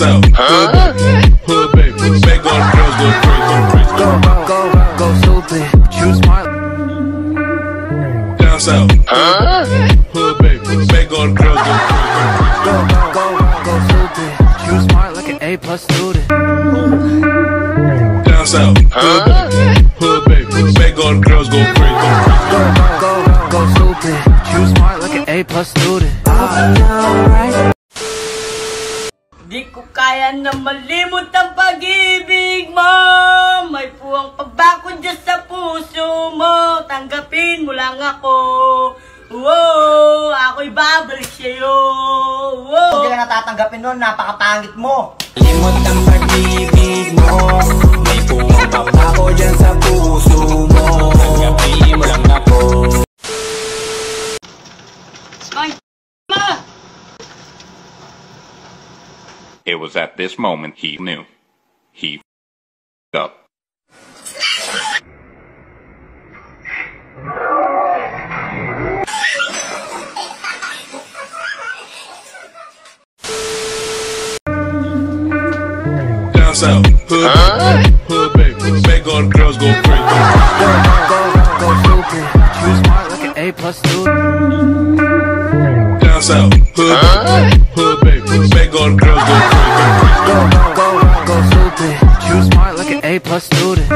south. Hood, hood baby. Make all the girls go crazy. Go, go, go stupid. You smart. Down south. Hood baby. Make all the girls go crazy. Go, go, go stupid. You smart like an A plus student. Down south. Hood baby. Make all the girls go crazy. Go, go, go stupid. You smart like an A plus student. Di ko kaya na malimot ang pag-ibig mo. May puwang pagbakod dyan sa puso mo. Tanggapin mo lang ako. Wow, ako'y babalik sa'yo. Wow. Hindi ka natatanggapin nun, napakapangit mo. Limot ang pag-ibig mo. May puwang pangako dyan sa puso mo. Tanggapin mo lang ako. Ay, It was at this moment he knew. He f***ed up. Down south. Hood, hood baby. Make all the girls go crazy. Go, go, go stupid. You smart like an A plus student. Down south. Hood, hood baby. Make all the girls go crazy. A plus student.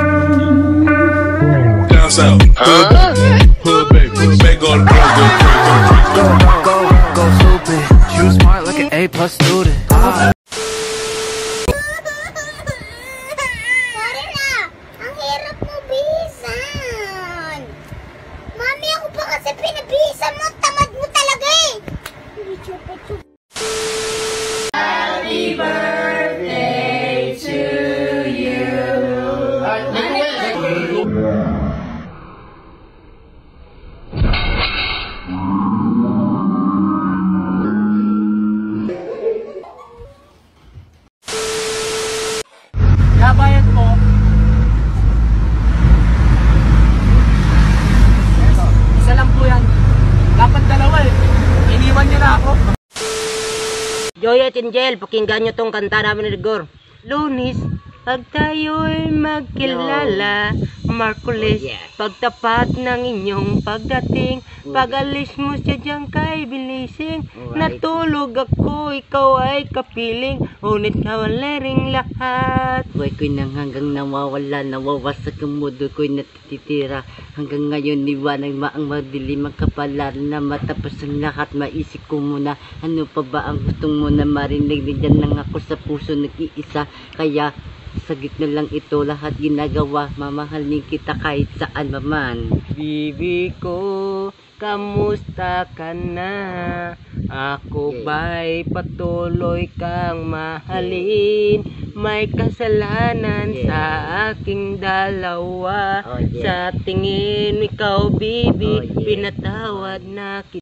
Down south. Hood baby. Make all the girls go crazy. Go, go, go stupid. You smart like an A plus student. Joy at Angel, pakinggan nyo tong kanta namin ni Rigor. Lunis, pag tayo'y magkilala, Markulis, pagtapat ng inyong pagdating, pag-alis mo siya dyan kay bilising, natulog ako, ikaw ay kapiling, ngunit nawala ring lahat. Buhay ko'y nang hanggang nawawala, nawawasak ang mundo ko'y natitira. Hanggang ngayon, liwanag maang madilim ang kapalaran na matapos ang lahat. Maisip ko muna, ano pa ba ang gustong mo na marinig? Nandyan lang ako sa puso nag-iisa. Kaya, sa gitna lang ito, lahat ginagawa. Mamahalin kita kahit saan maman. Bibi ko, kamusta ka na? Ako ba'y patuloy kang mahalin? May kasalanan Yeah. sa aking dalawa. Oh, yeah. Sa tingin ikaw, bibi, Oh, yeah. pinatawad na kita.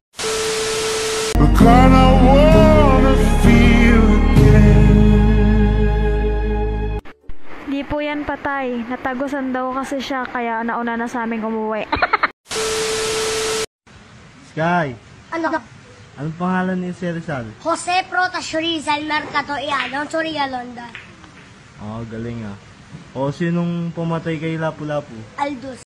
Patay. Natagusan daw kasi siya kaya nauna na sa aming umuwi. Sky, Ano? anong pangalan ni si Rizal? Jose Protas Rizal Mercato Iano, Soria Londa. Oh, galing ah. O, sinong pumatay kay Lapu-Lapu? Aldus.